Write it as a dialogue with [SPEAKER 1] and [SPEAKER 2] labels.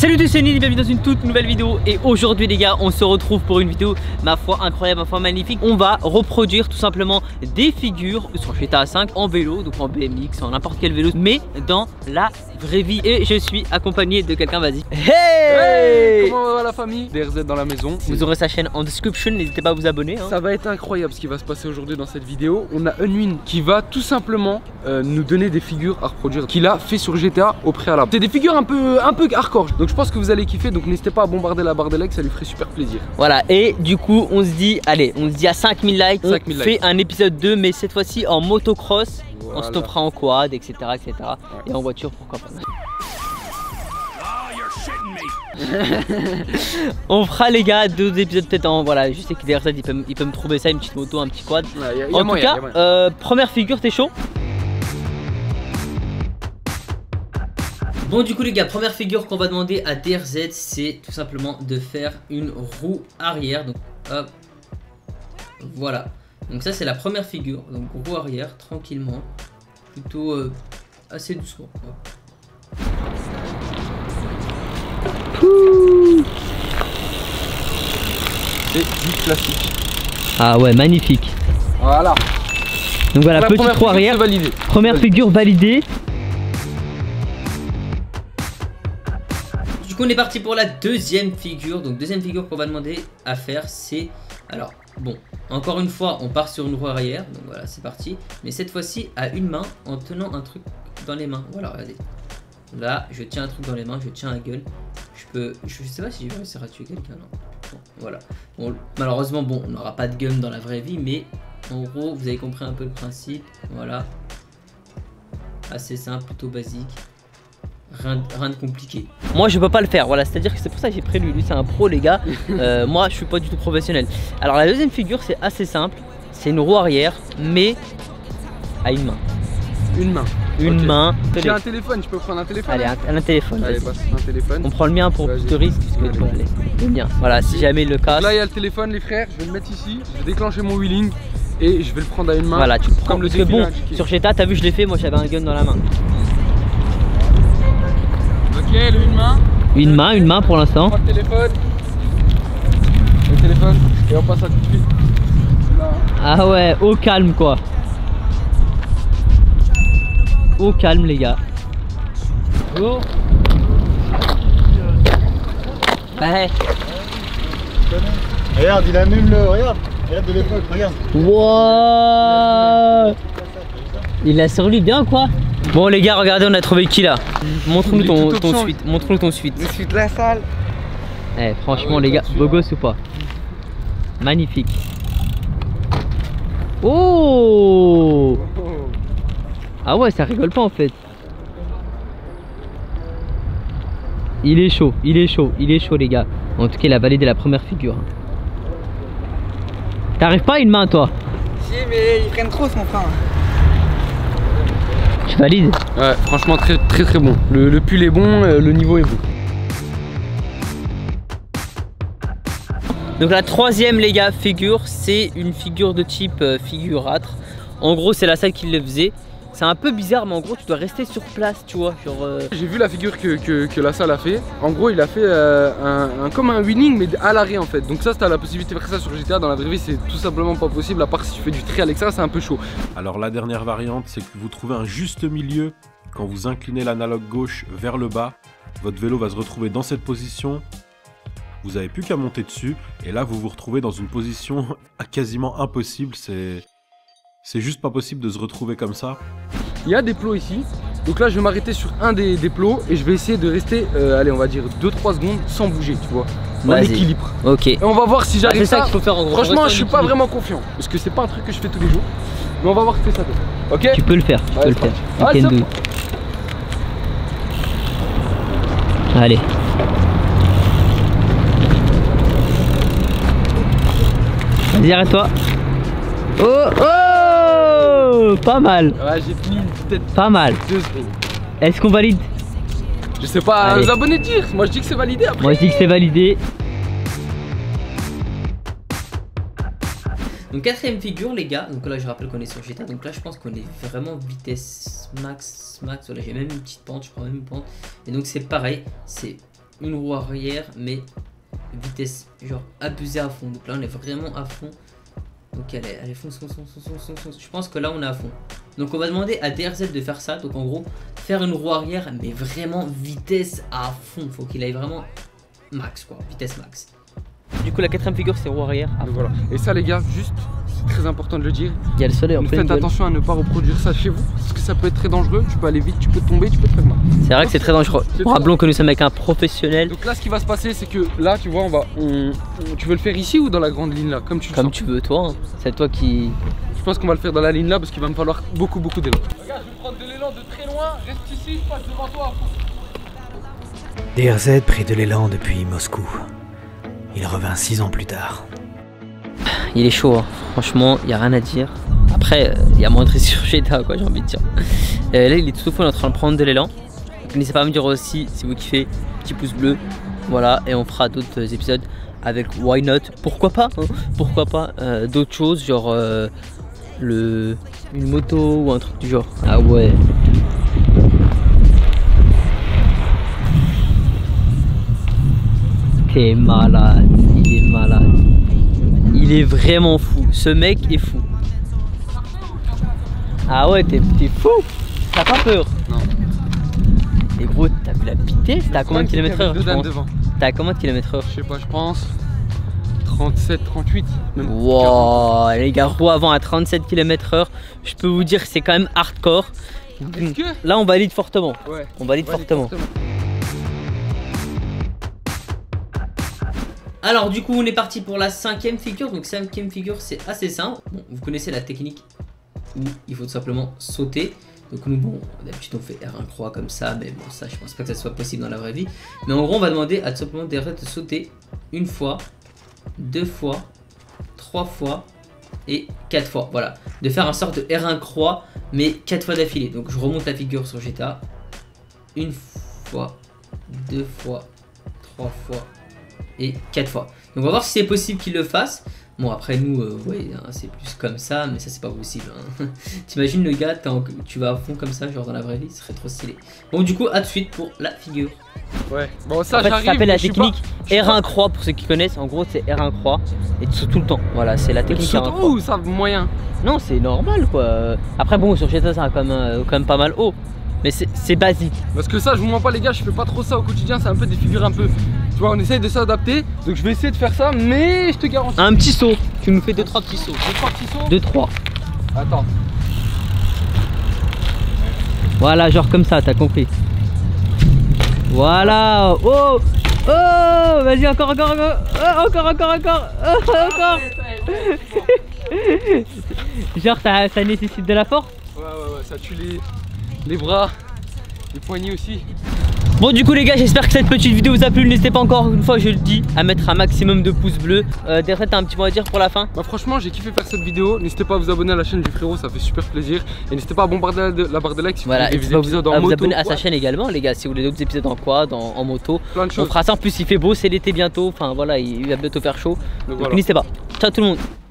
[SPEAKER 1] Salut tous c'est bienvenue dans une toute nouvelle vidéo. Et aujourd'hui les gars on se retrouve pour une vidéo ma foi incroyable, ma foi magnifique. On va reproduire tout simplement des figures sur GTA 5 en vélo Donc en BMX, en n'importe quel vélo Mais dans la vraie vie. Et je suis accompagné de quelqu'un, vas-y.
[SPEAKER 2] Hey, la famille DRZ dans la maison.
[SPEAKER 1] Vous aurez sa chaîne en description, n'hésitez pas à vous abonner hein.
[SPEAKER 2] Ça va être incroyable ce qui va se passer aujourd'hui dans cette vidéo. On a Unwin qui va tout simplement euh, nous donner des figures à reproduire Qu'il a fait sur GTA au préalable. C'est des figures un peu, un peu hardcore. Donc je pense que vous allez kiffer donc n'hésitez pas à bombarder la barre des likes ça lui ferait super plaisir.
[SPEAKER 1] Voilà et du coup on se dit allez on se dit à 5000 likes. On fait un épisode 2 mais cette fois-ci en motocross. On se topera en quad etc etc et en voiture pourquoi pas on fera les gars deux épisodes peut-être en voilà je sais que derrière ça il peut, il peut me trouver ça une petite moto un petit quad en tout cas euh, première figure t'es chaud? Bon du coup les gars, première figure qu'on va demander à DRZ c'est tout simplement de faire une roue arrière. Donc hop, voilà. Donc ça c'est la première figure, donc roue arrière tranquillement, plutôt euh, assez doucement.
[SPEAKER 2] C'est du classique.
[SPEAKER 1] Ah ouais, magnifique.
[SPEAKER 2] Voilà.
[SPEAKER 1] Donc voilà, petite roue arrière. Première figure validée. on est parti pour la deuxième figure. Donc deuxième figure qu'on va demander à faire, c'est... Alors, bon, encore une fois, on part sur une roue arrière. Donc voilà, c'est parti. Mais cette fois-ci, à une main, en tenant un truc dans les mains. Voilà, regardez. Là, je tiens un truc dans les mains, je tiens un gun. Je peux... Je sais pas si je vais réussir à tuer quelqu'un, non. voilà. Bon, malheureusement, bon, on n'aura pas de gun dans la vraie vie, mais en gros, vous avez compris un peu le principe. Voilà. Assez simple, plutôt basique. Rien, de compliqué. Moi je peux pas le faire, voilà, c'est-à-dire que c'est pour ça que j'ai pris lui, lui c'est un pro les gars, euh, moi je suis pas du tout professionnel. Alors la deuxième figure c'est assez simple, c'est une roue arrière, mais à une main.
[SPEAKER 2] Une main
[SPEAKER 1] Une main.
[SPEAKER 2] J'ai un téléphone, je peux prendre un téléphone
[SPEAKER 1] Allez, un, téléphone.
[SPEAKER 2] Allez, passe un téléphone.
[SPEAKER 1] On prend le mien pour plus de risque, parce que aller. Le mien, voilà, si jamais le cas.
[SPEAKER 2] Là il y a le téléphone les frères, je vais le mettre ici, je vais déclencher mon wheeling et je vais le prendre à une main.
[SPEAKER 1] Voilà, tu prends comme le parce que bon, sur GTA t'as vu je l'ai fait, moi j'avais un gun dans la main.
[SPEAKER 2] Ok, une main.
[SPEAKER 1] Une main, une main pour l'instant.
[SPEAKER 2] Le téléphone. Le téléphone. Et on passe à tout de suite.
[SPEAKER 1] Ah ouais, au calme quoi. Au calme les gars. Oh.
[SPEAKER 3] Ouais. Regarde, il a même le. Regarde, regarde de l'époque, regarde.
[SPEAKER 1] Wow. Il a sur lui bien quoi Bon les gars, regardez, on a trouvé qui là? Montre-nous ton, suite. Montre-nous ton suite.
[SPEAKER 2] Le suite de la salle.
[SPEAKER 1] Eh, franchement les gars, beau gosse ou pas? Magnifique. Oh Ah ouais, ça rigole pas en fait. Il est chaud, il est chaud, il est chaud les gars. En tout cas, il a validé la première figure. T'arrives pas à une main toi
[SPEAKER 4] Si, mais ils prennent trop son frein.
[SPEAKER 1] Tu valides
[SPEAKER 2] Ouais, franchement très très très bon. Le, pull est bon, euh, le niveau est bon.
[SPEAKER 1] Donc la troisième les gars figure, c'est une figure de type euh, figurâtre. En gros c'est la salle qui le faisait. C'est un peu bizarre, mais en gros, tu dois rester sur place, tu vois. Euh,
[SPEAKER 2] J'ai vu la figure que, la salle a fait. En gros, il a fait euh, un, comme un winning, mais à l'arrêt en fait. Donc, ça, si as la possibilité de faire ça sur GTA, dans la vraie vie, c'est tout simplement pas possible. À part si tu fais du tri à l'extérieur, c'est un peu chaud.
[SPEAKER 5] Alors, la dernière variante, c'est que vous trouvez un juste milieu quand vous inclinez l'analogue gauche vers le bas. Votre vélo va se retrouver dans cette position vous n'avez plus qu'à monter dessus et là vous vous retrouvez dans une position quasiment impossible. C'est c'est juste pas possible de se retrouver comme ça.
[SPEAKER 2] Il y a des plots ici. Donc là, je vais m'arrêter sur un des, plots et je vais essayer de rester, euh, allez, on va dire 2-3 secondes sans bouger, tu vois. En équilibre.
[SPEAKER 1] Ok.
[SPEAKER 2] Et on va voir si j'arrive
[SPEAKER 1] ça. qu'il faut faire en gros.
[SPEAKER 2] Franchement, je suis pas vraiment confiant parce que c'est pas un truc que je fais tous les jours. Mais on va voir ce que ça fait. Ok?
[SPEAKER 1] Tu peux le faire, tu peux le faire. Allez. Vas-y, arrête-toi. Oh, oh pas mal.
[SPEAKER 2] Ouais, j'ai tenu peut-être
[SPEAKER 1] pas mal. Est-ce qu'on valide?
[SPEAKER 2] Je sais pas, les abonnés dire. Moi je dis que c'est validé après.
[SPEAKER 1] Moi je dis que c'est validé. Donc quatrième figure les gars, donc là je rappelle qu'on est sur GTA, donc là je pense qu'on est vraiment vitesse max, max, voilà j'ai même une petite pente, je prends même une pente, et donc c'est pareil, c'est
[SPEAKER 6] une roue arrière, mais vitesse genre abusée à fond. Donc là, on est vraiment à fond. Donc elle est, elle est fond, fond, fond, fond, fond, fond. Je pense que là, on est à fond. Donc on va demander à DRZ de faire ça. Donc en gros, faire une roue arrière, mais vraiment vitesse à fond. Faut qu'il aille vraiment max, quoi. Vitesse max.
[SPEAKER 1] Du coup, la quatrième figure, c'est roue arrière.
[SPEAKER 2] Voilà. Et ça, les gars, juste, c'est très important de le dire.
[SPEAKER 1] Il y a le soleil en
[SPEAKER 2] Ne
[SPEAKER 1] pleine
[SPEAKER 2] faites
[SPEAKER 1] gueule.
[SPEAKER 2] attention à ne pas reproduire ça chez vous, parce que ça peut être très dangereux. Tu peux aller vite, tu peux tomber, tu peux te faire mal.
[SPEAKER 1] C'est vrai que c'est très dangereux. Rappelons que nous sommes avec un professionnel.
[SPEAKER 2] Donc là, ce qui va se passer, c'est que là, tu vois, on va. on- on- tu veux le faire ici ou dans la grande ligne là, comme tu le
[SPEAKER 1] Comme
[SPEAKER 2] sens
[SPEAKER 1] tu veux, toi. hein. C'est toi qui.
[SPEAKER 2] Je pense qu'on va le faire dans la ligne là parce qu'il va me falloir beaucoup, beaucoup d'élan. Regarde, je vais prendre de l'élan de très loin. Reste ici, je passe devant toi.
[SPEAKER 7] DRZ prit de l'élan depuis Moscou. Il revint six ans plus tard.
[SPEAKER 1] Il est chaud, hein. franchement, il y a rien à dire. Après, euh, il y a moins de risques sur quoi, j'ai envie de dire. Euh, là, il est tout fond, il est en train de prendre de l'élan. N'hésitez pas à me dire aussi si vous kiffez, petit pouce bleu. Voilà, et on fera d'autres épisodes avec Why Not. Pourquoi pas hein Pourquoi pas euh, d'autres choses, genre euh, le une moto ou un truc du genre. Ah ouais. T'es malade, il est malade. Il est vraiment fou. Ce mec est fou. Ah ouais, t'es fou. T'as pas peur
[SPEAKER 2] Non.
[SPEAKER 1] Et gros, t'as vu la vitesse T'as combien de kilomètres heure. T'as combien de kilomètres heure
[SPEAKER 2] Je sais pas, je pense 37, 38. Même
[SPEAKER 1] Wow, les gars, roue avant à 37 km heure. Je peux vous dire que c'est quand même hardcore.
[SPEAKER 2] 40. Est-ce que
[SPEAKER 1] Là, on valide fortement.
[SPEAKER 2] Ouais.
[SPEAKER 1] On valide fortement.
[SPEAKER 6] Alors du coup on est parti pour la cinquième figure. Donc cinquième figure c'est assez simple. Vous connaissez la technique où il faut tout simplement sauter. Donc nous bon d'habitude on fait R1 croix comme ça. Mais bon ça je pense pas que ça soit possible dans la vraie vie. Mais en gros on va demander à tout simplement de sauter une fois, deux fois, trois fois et quatre fois. Voilà. De faire un sorte de R1 croix mais quatre fois d'affilée. Donc je remonte la figure sur GTA. Une fois, deux fois, trois fois et 4 fois. Donc on va voir si c'est possible qu'il le fasse. Bon après nous, euh, ouais, hein, c'est plus comme ça, mais ça c'est pas possible. hein. T'imagines le gars, en- tu vas à fond comme ça, genre dans la vraie vie, ce serait trop stylé. Bon du coup, à tout de suite pour la figure.
[SPEAKER 2] Ouais. Bon, ça,
[SPEAKER 1] en fait, ça
[SPEAKER 2] j'arrive.
[SPEAKER 1] s'appelle la
[SPEAKER 2] je suis pas-
[SPEAKER 1] technique R1 croix pour ceux qui connaissent. En gros, c'est R1 croix et tu sautes tout le temps. Voilà, c'est la technique
[SPEAKER 2] sautes
[SPEAKER 1] R1 croix.
[SPEAKER 2] haut ou ça moyen?
[SPEAKER 1] Non, c'est normal quoi. Après, bon, sur GTA, ça va quand même, euh, quand même pas mal haut. Mais c'est c'est basique.
[SPEAKER 2] Parce que ça, je vous mens pas, les gars, je fais pas trop ça au quotidien. C'est un peu des figures un peu. Tu vois, on essaye de s'adapter. Donc je vais essayer de faire ça, mais je te garantis.
[SPEAKER 1] Un petit saut. Tu nous fais 2-3 petits sauts.
[SPEAKER 2] Deux, trois petits sauts.
[SPEAKER 1] 2-3.
[SPEAKER 2] Attends.
[SPEAKER 1] Voilà, genre comme ça, t'as compris. Voilà. Oh Oh Vas-y, encore, encore, encore. Oh, encore, encore, encore. Oh, encore. genre, ça, ça nécessite de la force.
[SPEAKER 2] Ouais, ouais, ouais, ça tue les, les bras, les poignets aussi.
[SPEAKER 1] Bon du coup les gars j'espère que cette petite vidéo vous a plu. N'hésitez pas encore une fois je le dis à mettre un maximum de pouces bleus. Euh, Derrière t'as un petit mot à dire pour la fin.
[SPEAKER 2] Bah franchement j'ai kiffé faire cette vidéo, n'hésitez pas à vous abonner à la chaîne du frérot, ça fait super plaisir. Et n'hésitez pas à bombarder la, la barre de likes si vous
[SPEAKER 1] Voilà
[SPEAKER 2] voulez
[SPEAKER 1] et
[SPEAKER 2] des épisodes
[SPEAKER 1] à
[SPEAKER 2] en
[SPEAKER 1] vous
[SPEAKER 2] moto,
[SPEAKER 1] abonner à sa chaîne également les gars Si vous voulez d'autres épisodes en quad, en, en moto.
[SPEAKER 2] Plein de
[SPEAKER 1] On
[SPEAKER 2] choses.
[SPEAKER 1] fera ça en plus il fait beau c'est l'été bientôt. Enfin voilà il va bientôt faire chaud.
[SPEAKER 2] Donc
[SPEAKER 1] Donc
[SPEAKER 2] voilà.
[SPEAKER 1] n'hésitez pas. Ciao tout le monde